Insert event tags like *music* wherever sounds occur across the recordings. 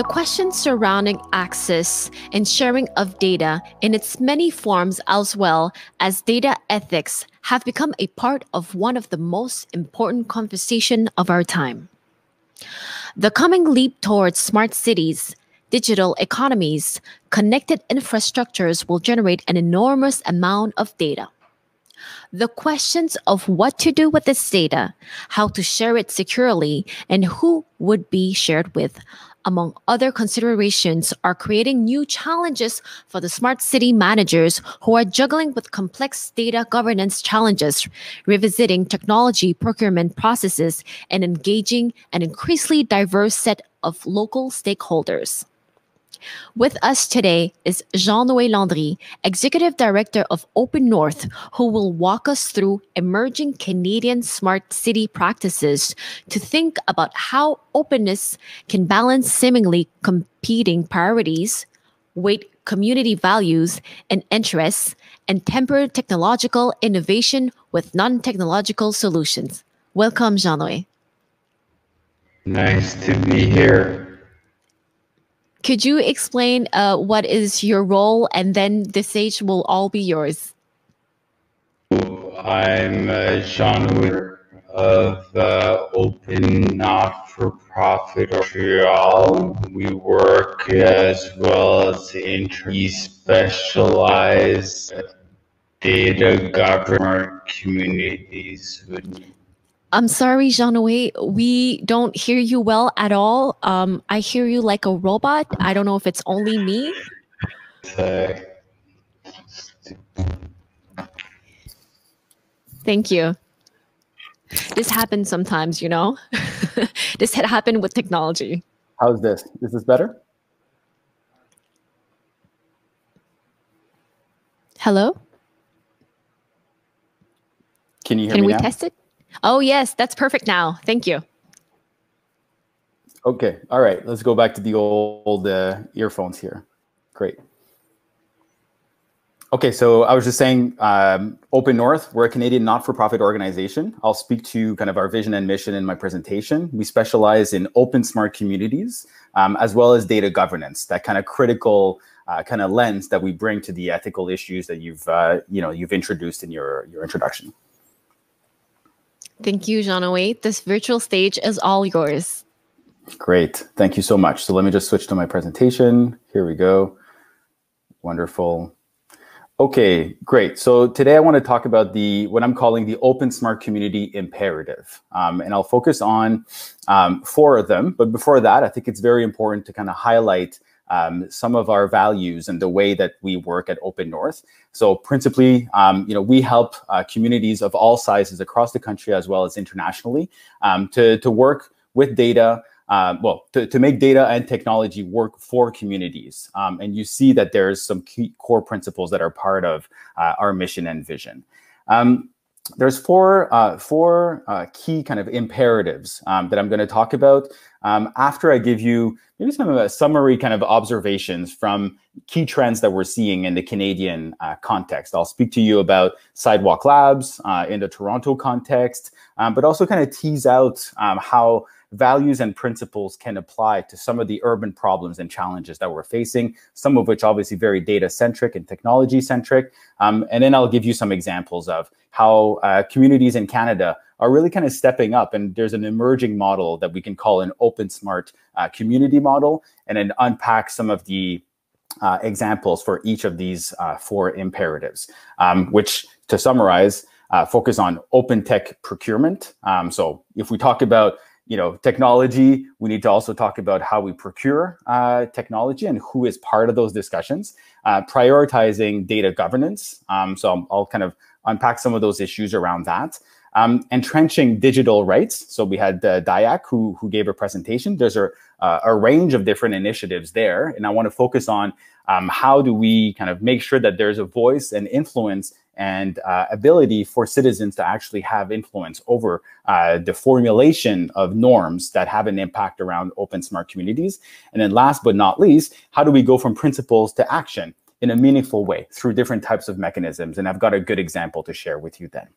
The questions surrounding access and sharing of data in its many forms, as well as data ethics, have become a part of one of the most important conversation of our time. The coming leap towards smart cities, digital economies, connected infrastructures will generate an enormous amount of data. The questions of what to do with this data, how to share it securely, and who would be shared with among other considerations, are creating new challenges for the smart city managers who are juggling with complex data governance challenges, revisiting technology procurement processes, and engaging an increasingly diverse set of local stakeholders. With us today is Jean-Noé Landry, Executive Director of Open North, who will walk us through emerging Canadian smart city practices to think about how openness can balance seemingly competing priorities, weight community values and interests, and temper technological innovation with non-technological solutions. Welcome, Jean-Noé. Nice to be here. Could you explain uh, what is your role, and then the stage will all be yours. I'm uh, Jean of uh, Open Not for Profit Montreal. We work as well as inter specialized data government communities. I'm sorry, Jean-Noé, we don't hear you well at all. Um, I hear you like a robot. I don't know if it's only me. Thank you. This happens sometimes, you know. *laughs* this had happened with technology. How's this? Is this better? Hello? Can you hear Can me we now? test it? Oh, yes, that's perfect now. Thank you. Okay, all right. Let's go back to the old uh, earphones here. Great. Okay, so I was just saying, um, Open North, we're a Canadian not-for-profit organization. I'll speak to kind of our vision and mission in my presentation. We specialize in open smart communities, um, as well as data governance, that kind of critical uh, kind of lens that we bring to the ethical issues that you've, uh, you know, you've introduced in your, your introduction. Thank you, Jean-Noé. This virtual stage is all yours. Great. Thank you so much. So let me just switch to my presentation. Here we go. Wonderful. Okay, great. So today I want to talk about the what I'm calling the Open Smart Community Imperative. Um, and I'll focus on um, four of them. But before that, I think it's very important to kind of highlight um, some of our values and the way that we work at Open North. So principally, um, you know, we help uh, communities of all sizes across the country as well as internationally um, to, to work with data, um, well, to, to make data and technology work for communities. Um, and you see that there's some key core principles that are part of uh, our mission and vision. Um, there's four, uh, four uh, key kind of imperatives um, that I'm going to talk about um, after I give you maybe some of a summary kind of observations from key trends that we're seeing in the Canadian uh, context. I'll speak to you about Sidewalk Labs uh, in the Toronto context, um, but also kind of tease out um, how values and principles can apply to some of the urban problems and challenges that we're facing, some of which obviously very data centric and technology centric. Um, and then I'll give you some examples of how uh, communities in Canada are really kind of stepping up. And there's an emerging model that we can call an open smart uh, community model, and then unpack some of the uh, examples for each of these uh, four imperatives, um, which to summarize, uh, focus on open tech procurement. Um, so if we talk about you know, technology, we need to also talk about how we procure uh, technology and who is part of those discussions, uh, prioritizing data governance. Um, so I'll, I'll, kind of unpack some of those issues around that. Um, entrenching digital rights. So we had uh, DIAC who, who gave a presentation. There's a, uh, a range of different initiatives there. And I want to focus on um, how do we kind of make sure that there's a voice and influence and uh, ability for citizens to actually have influence over uh, the formulation of norms that have an impact around open smart communities. And then last but not least, how do we go from principles to action in a meaningful way through different types of mechanisms? And I've got a good example to share with you then.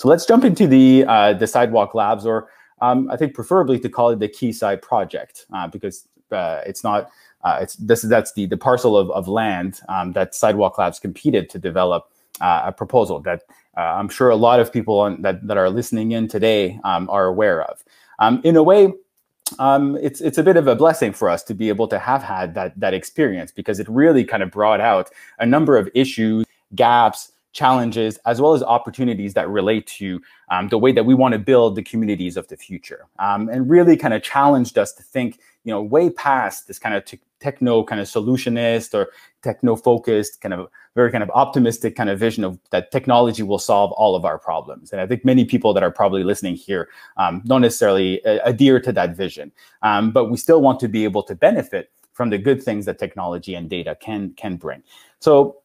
So let's jump into the, uh, the Sidewalk Labs, or um, I think preferably to call it the Quayside Project, uh, because uh, it's not uh, it's this is that's the the parcel of, of land um, that Sidewalk Labs competed to develop uh, a proposal that uh, I'm sure a lot of people on, that that are listening in today um, are aware of. Um, in a way, um, it's it's a bit of a blessing for us to be able to have had that that experience because it really kind of brought out a number of issues, gaps, challenges, as well as opportunities that relate to um, the way that we want to build the communities of the future, um, and really kind of challenged us to think, you know, way past this kind of techno kind of solutionist or techno focused kind of very kind of optimistic kind of vision of that technology will solve all of our problems. And i think many people that are probably listening here um, don't necessarily uh, adhere to that vision. Um, but we still want to be able to benefit from the good things that technology and data can can bring. So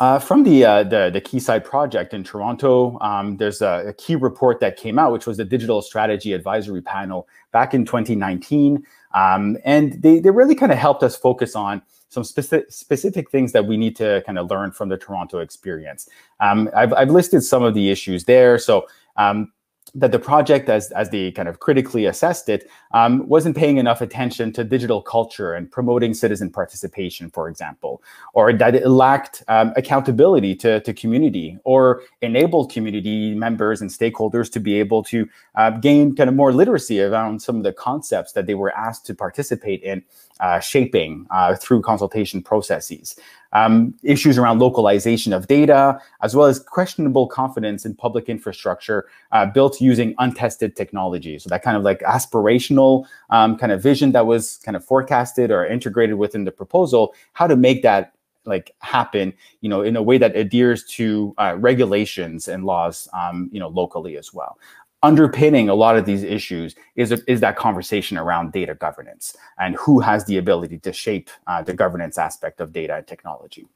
uh, from the, uh, the, the Quayside project in Toronto, um, there's a, a, key report that came out, which was the Digital Strategy Advisory Panel back in 2019. Um, and they, they really kind of helped us focus on some specific, specific things that we need to kind of learn from the Toronto experience. Um, I've, I've listed some of the issues there. So um, that the project, as, as they kind of critically assessed it, um, wasn't paying enough attention to digital culture and promoting citizen participation, for example, or that it lacked um, accountability to, to community or enabled community members and stakeholders to be able to uh, gain kind of more literacy around some of the concepts that they were asked to participate in uh, shaping uh, through consultation processes um, issues around localization of data, as well as questionable confidence in public infrastructure uh, built using untested technology. So that kind of like aspirational um, kind of vision that was kind of forecasted or integrated within the proposal, how to make that like happen, you know, in a way that adheres to uh, regulations and laws, um, you know, locally as well underpinning a lot of these issues is, is that conversation around data governance and who has the ability to shape uh, the governance aspect of data and technology.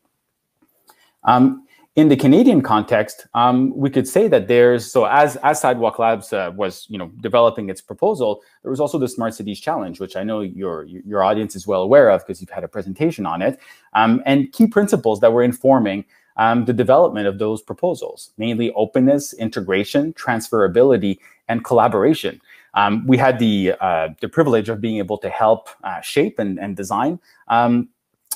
Um, in the Canadian context, um, we could say that there's so as as Sidewalk Labs uh, was you know developing its proposal, there was also the Smart Cities Challenge, which I know your your audience is well aware of because you've had a presentation on it, um, and key principles that were informing um, the development of those proposals, mainly openness, integration, transferability, and collaboration. Um, we had the, uh, the privilege of being able to help uh, shape and, and design um,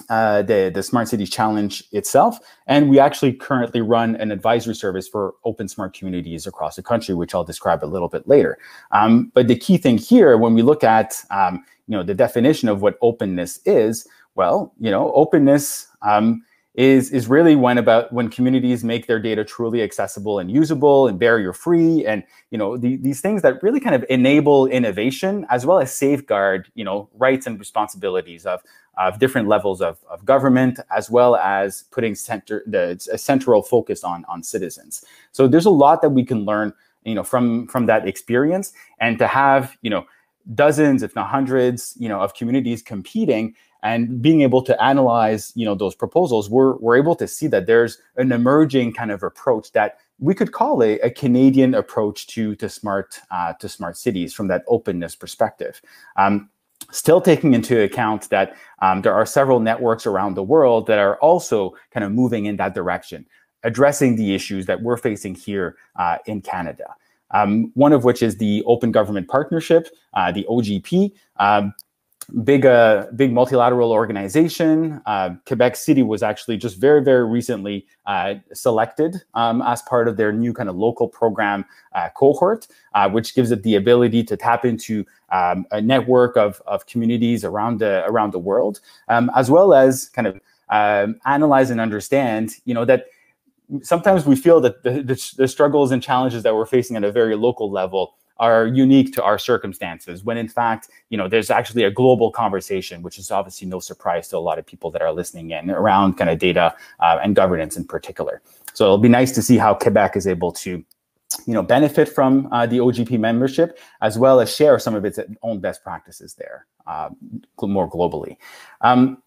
uh, the, the Smart Cities Challenge itself. And we actually currently run an advisory service for open smart communities across the country, which I'll describe a little bit later. Um, but the key thing here, when we look at um, you know, the definition of what openness is, well, you know, openness um, is is really when about when communities make their data truly accessible and usable and barrier free and you know the, these things that really kind of enable innovation as well as safeguard you know rights and responsibilities of of different levels of, of government as well as putting center the a central focus on on citizens. So there's a lot that we can learn you know from from that experience. And to have you know dozens if not hundreds you know of communities competing and being able to analyze you know those proposals we're, we're able to see that there's an emerging kind of approach that we could call a, a canadian approach to to smart uh, to smart cities from that openness perspective um, still taking into account that um, there are several networks around the world that are also kind of moving in that direction addressing the issues that we're facing here uh, in canada um, one of which is the Open Government Partnership, uh, the OGP. Um, big uh, big multilateral organization. Uh, Quebec City was actually just very very recently uh, selected um, as part of their new kind of local program uh, cohort, uh, which gives it the ability to tap into um, a network of, of communities around the around the world, um, as well as kind of um, analyze and understand, you know that. Sometimes we feel that the, the, the struggles and challenges that we're facing at a very local level are unique to our circumstances when in fact you know there's actually a global conversation which is obviously no surprise to a lot of people that are listening in around kind of data uh, and governance in particular. So it'll be nice to see how quebec is able to you know benefit from uh, the ogp membership as well as share some of its own best practices there uh, more globally. Um,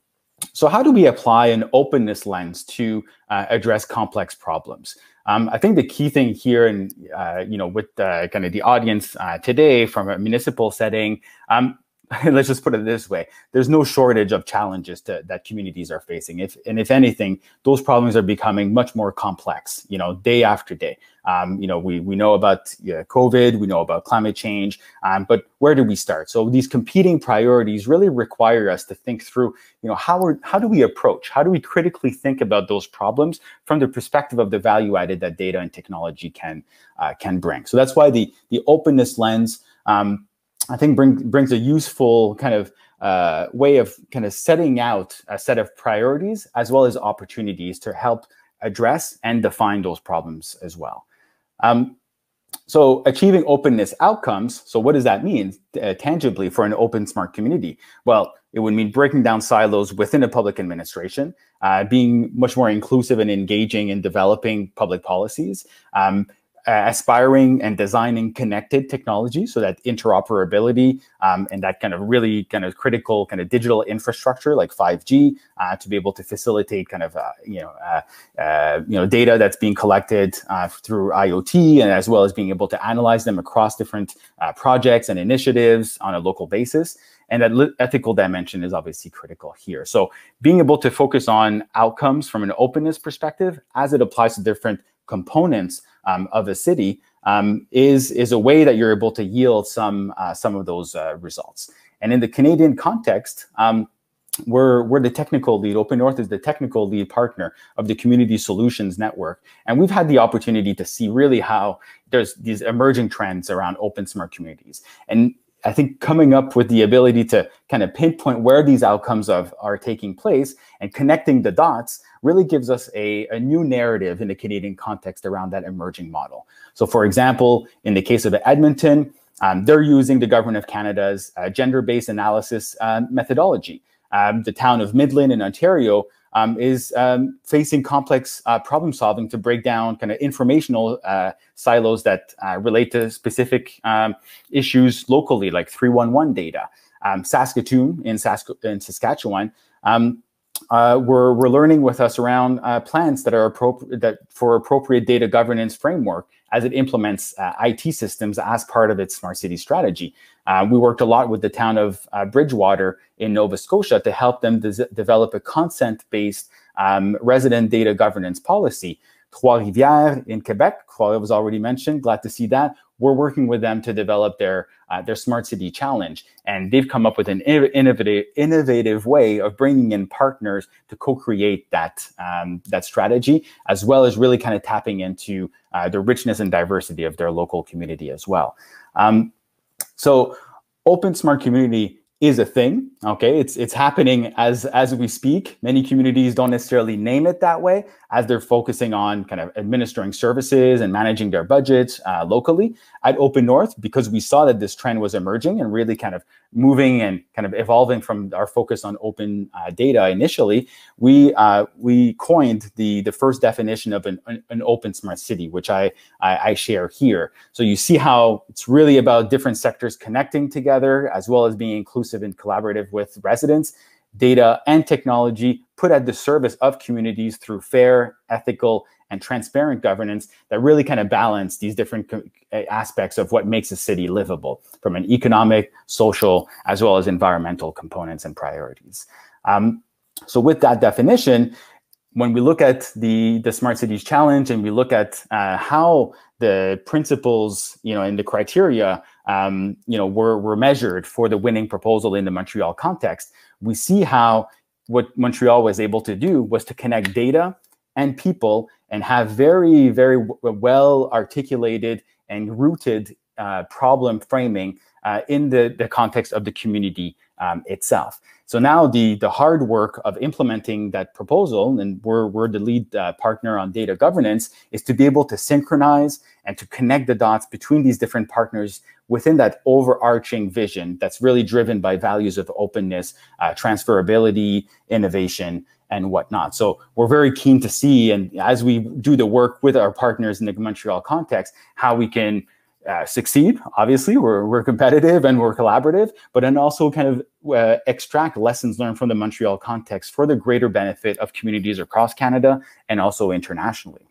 so how do we apply an openness lens to uh, address complex problems um, I think the key thing here, and uh, you know, with uh, kind of the audience uh, today from a municipal setting, um, *laughs* let's just put it this way. There's no shortage of challenges to, that communities are facing. If and if anything those problems are becoming much more complex you know day after day. Um, you know we, we know about covid we know about climate change um, but where do we start? So these competing priorities really require us to think through you know how are, how do we approach how do we critically think about those problems from the perspective of the value added that data and technology can uh, can bring? So that's why the the openness lens um, I think bring, brings a useful kind of uh, way of kind of setting out a set of priorities as well as opportunities to help address and define those problems as well. Um, so achieving openness outcomes. So what does that mean uh, tangibly for an open smart community? Well, it would mean breaking down silos within a public administration, uh, being much more inclusive and engaging in developing public policies, um, aspiring and designing connected technology so that interoperability um, and that kind of really kind of critical kind of digital infrastructure like 5G uh, to be able to facilitate kind of uh, you know uh, uh, you know data that's being collected uh, through IoT and as well as being able to analyze them across different projects and initiatives on a local basis. And that ethical dimension is obviously critical here. So being able to focus on outcomes from an openness perspective as it applies to different components um, of a city um, is is a way that you're able to yield some uh, some of those uh, results. And in the Canadian context, um, we're we're the technical lead. Open North is the technical lead partner of the Community Solutions Network, and we've had the opportunity to see really how there's these emerging trends around open smart communities. And I think coming up with the ability to kind of pinpoint where these outcomes of are taking place and connecting the dots really gives us a, a new narrative in the Canadian context around that emerging model. So for example, in the case of Edmonton, um, they're using the Government of Canada's uh, gender-based analysis uh, methodology. Um, the town of Midland in Ontario um, is um, facing complex uh, problem solving to break down kind of informational uh, silos that uh, relate to specific um, issues locally, like 311 data. Um, Saskatoon in, Sask- in Saskatchewan, um, uh, we're, we're learning with us around uh, plans that are appropriate that for appropriate data governance framework as it implements uh, IT systems as part of its smart city strategy. Uh, we worked a lot with the town of uh, Bridgewater in Nova Scotia to help them de develop a consent-based um, resident data governance policy. Trois-Rivières in Quebec, Claudia was already mentioned, glad to see that. We're working with them to develop their, uh, their smart city challenge. And they've come up with an innovative, innovative way of bringing in partners to co-create that, um, that strategy, as well as really kind of tapping into uh, the richness and diversity of their local community as well. Um, so open smart community is a thing. Okay, it's it's happening as as we speak. Many communities don't necessarily name it that way, as they're focusing on kind of administering services and managing their budgets uh, locally. At Open North, because we saw that this trend was emerging and really kind of moving and kind of evolving from our focus on open uh, data initially, we uh, we coined the the first definition of an, an open smart city, which I, I, I share here. So you see how it's really about different sectors connecting together, as well as being inclusive and collaborative with residents data and technology put at the service of communities through fair, ethical, and transparent governance that really kind of balance these different aspects of what makes a city livable from an economic, social, as well as environmental components and priorities. Um, so with that definition, when we look at the, the Smart Cities Challenge and we look at uh, how the principles, you know, and the criteria, um, you know, were, were measured for the winning proposal in the Montreal context, we see how what Montreal was able to do was to connect data and people and have very, very well articulated and rooted uh, problem framing uh, in the, the context of the community um, itself. So now the, the hard work of implementing that proposal, and we're, we're the lead uh, partner on data governance, is to be able to synchronize and to connect the dots between these different partners within that overarching vision that's really driven by values of openness, uh, transferability, innovation, and whatnot. So we're very keen to see, and as we do the work with our partners in the Montreal context, how we can uh, succeed. Obviously, we're, we're competitive and we're collaborative, but then also kind of uh, extract lessons learned from the Montreal context for the greater benefit of communities across Canada and also internationally.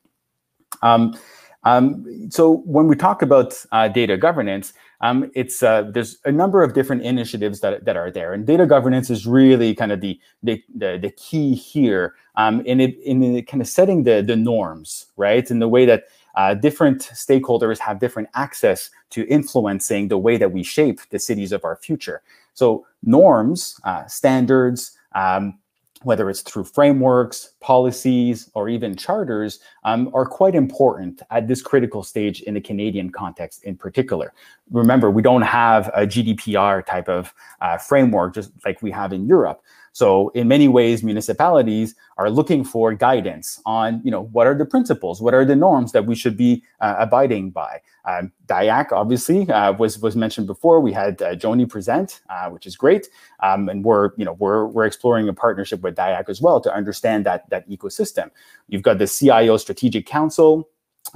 Um, Um, so when we talk about uh, data governance, um, it's uh, there's a number of different initiatives that, that are there, and data governance is really kind of the the, the, the key here um, in it in kind of setting the the norms, right, in the way that uh, different stakeholders have different access to influencing the way that we shape the cities of our future. So norms, uh, standards, um, whether it's through frameworks, policies, or even charters, um, are quite important at this critical stage in the Canadian context in particular. Remember, we don't have a GDPR type of uh, framework just like we have in Europe. So in many ways, municipalities are looking for guidance on, you know, what are the principles, what are the norms that we should be uh, abiding by. Um, DIAC obviously uh, was was mentioned before. We had uh, Joni present, uh, which is great, um, and we're you know we're we're exploring a partnership with DIAC as well to understand that that ecosystem. You've got the CIO Strategic Council,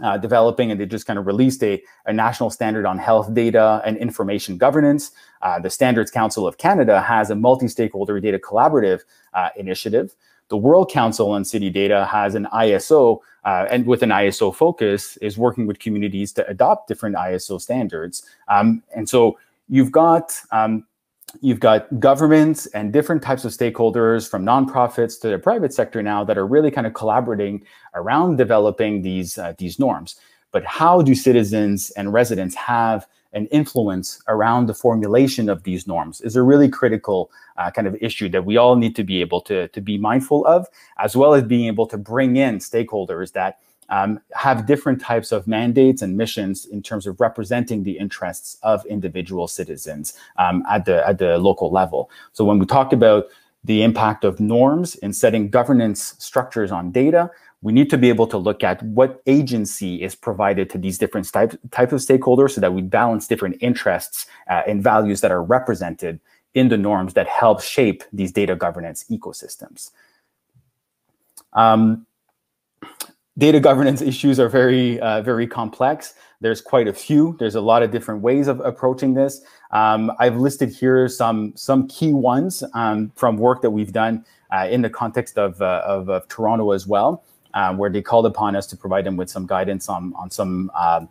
uh, developing, and they just kind of released a, a national standard on health data and information governance. Uh, the Standards Council of Canada has a multi-stakeholder data collaborative uh, initiative. The World Council on City Data has an ISO, uh, and with an ISO focus, is working with communities to adopt different ISO standards. Um, and so you've got um, you've got governments and different types of stakeholders from nonprofits to the private sector now that are really kind of collaborating around developing these uh, these norms but how do citizens and residents have an influence around the formulation of these norms is a really critical uh, kind of issue that we all need to be able to, to be mindful of as well as being able to bring in stakeholders that um, have different types of mandates and missions in terms of representing the interests of individual citizens um, at the at the local level. So when we talk about the impact of norms in setting governance structures on data, we need to be able to look at what agency is provided to these different types type of stakeholders so that we balance different interests uh, and values that are represented in the norms that help shape these data governance ecosystems. Um, data governance *laughs* issues are very, uh, very complex. There's quite a few. There's a lot of different ways of approaching this. Um, I've listed here some, some key ones um, from work that we've done uh, in the context of, uh, of, of, Toronto as well, uh, where they called upon us to provide them with some guidance on, on some, uh,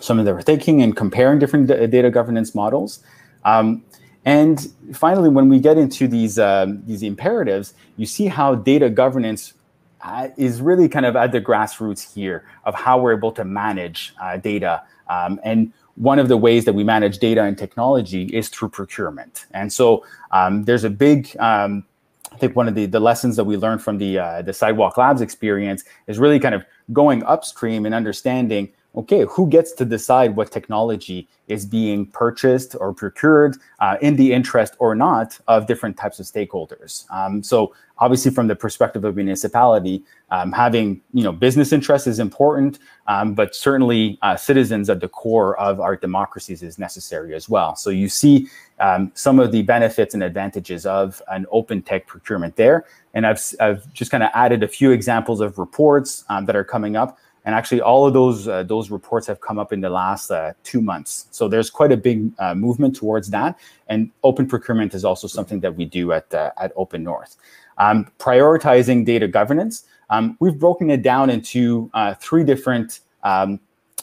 some of their thinking and comparing different data governance models. Um, and finally, when we get into these, um, these imperatives, you see how data governance uh, is really kind of at the grassroots here of how we're able to manage uh, data. Um, and one of the ways that we manage data and technology is through procurement. And so um, there's a big, um, I think one of the, the lessons that we learned from the, uh, the Sidewalk Labs experience is really kind of going upstream and understanding okay, who gets to decide what technology is being purchased or procured uh, in the interest or not of different types of stakeholders? Um, so obviously from the perspective of municipality, um, having you know business interests is important, um, but certainly uh, citizens at the core of our democracies is necessary as well. So you see um, some of the benefits and advantages of an open tech procurement there. And I've, I've just kind of added a few examples of reports um, that are coming up and actually, all of those uh, those reports have come up in the last uh, two months. So there's quite a big uh, movement towards that. And open procurement is also something that we do at uh, at Open North. Um, prioritizing data governance, um, we've broken it down into uh, three different um,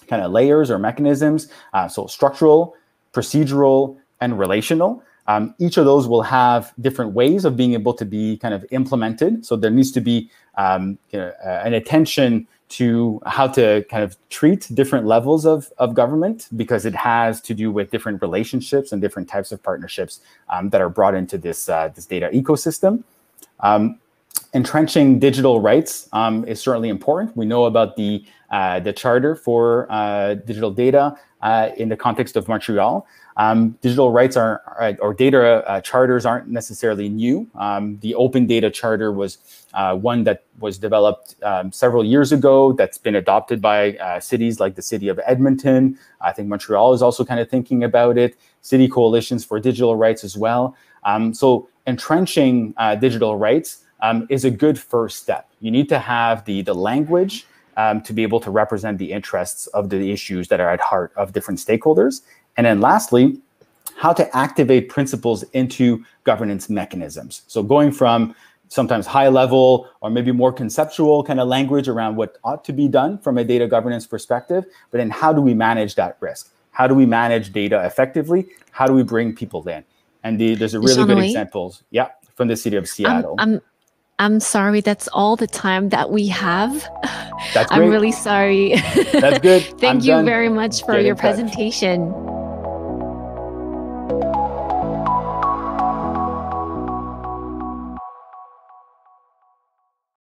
kind of layers or mechanisms. Uh, so structural, procedural, and relational. Um, each of those will have different ways of being able to be kind of implemented. So there needs to be um, you know, an attention to how to kind of treat different levels of, of government because it has to do with different relationships and different types of partnerships um, that are brought into this, uh, this data ecosystem. Um, entrenching digital rights um, is certainly important. We know about the, uh, the charter for uh, digital data uh, in the context of Montreal. Um, digital rights are, or data uh, charters aren't necessarily new. Um, the Open Data Charter was uh, one that was developed um, several years ago that's been adopted by uh, cities like the city of Edmonton. I think Montreal is also kind of thinking about it, city coalitions for digital rights as well. Um, so entrenching uh, digital rights um, is a good first step. You need to have the, the language um, to be able to represent the interests of the issues that are at heart of different stakeholders. And then lastly, how to activate principles into governance mechanisms. So going from sometimes high level or maybe more conceptual kind of language around what ought to be done from a data governance perspective. But then how do we manage that risk? How do we manage data effectively? How do we bring people in? And the, there's a really good examples, yeah, from the city of Seattle. I'm, I'm, I'm sorry, that's all the time that we have. That's great. I'm really sorry. That's good. *laughs* Thank I'm you done. very much for Get your presentation.